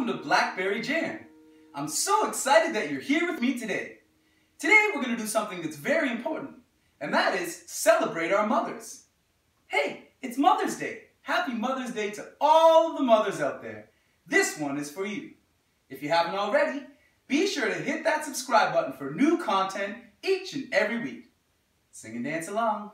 welcome to Blackberry Jam. I'm so excited that you're here with me today. Today we're going to do something that's very important, and that is celebrate our mothers. Hey, it's Mother's Day. Happy Mother's Day to all of the mothers out there. This one is for you. If you haven't already, be sure to hit that subscribe button for new content each and every week. Sing and dance along.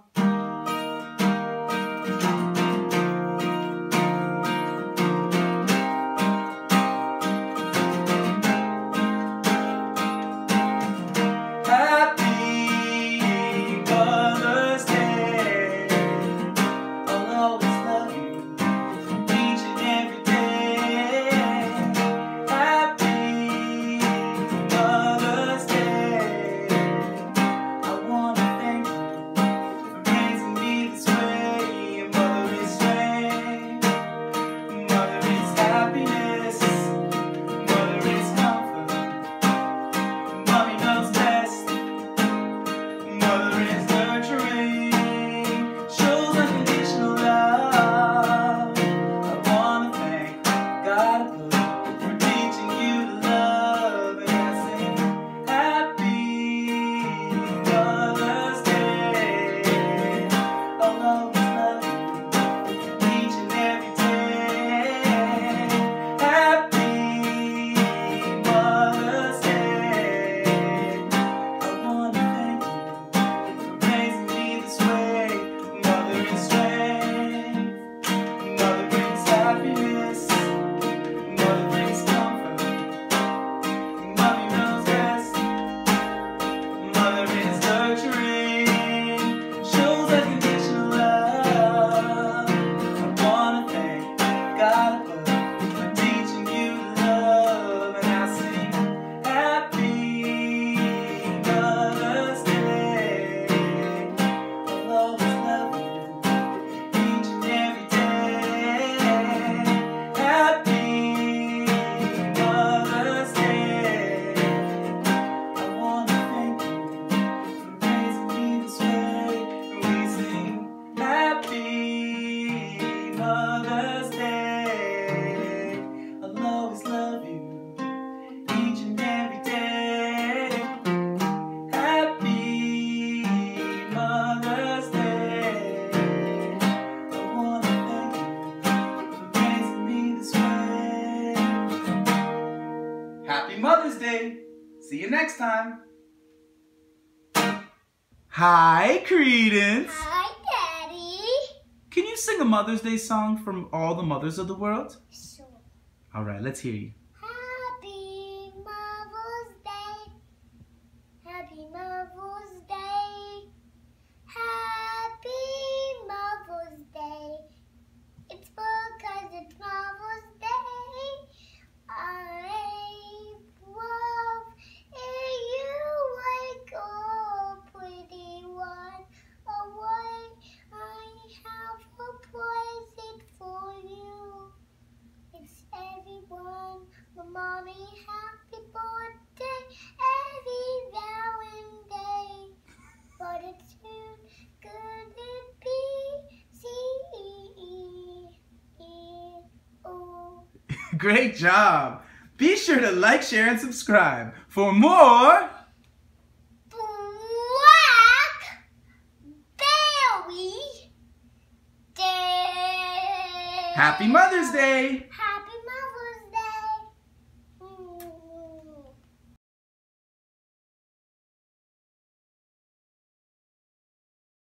See you next time. Hi, Credence. Hi, Daddy. Can you sing a Mother's Day song from all the mothers of the world? Sure. All right, let's hear you. Happy Mother's Day. Happy Mother's Day. Happy Mother's Day. It's because it's Mother's Day. I love you wake up, pretty one. Away, I have a present for you. It's everyone, my mommy, happy birthday, every now and day. But it's soon could it be? C E E E O. Great job. Be sure to like, share, and subscribe for more. Happy Mother's Day.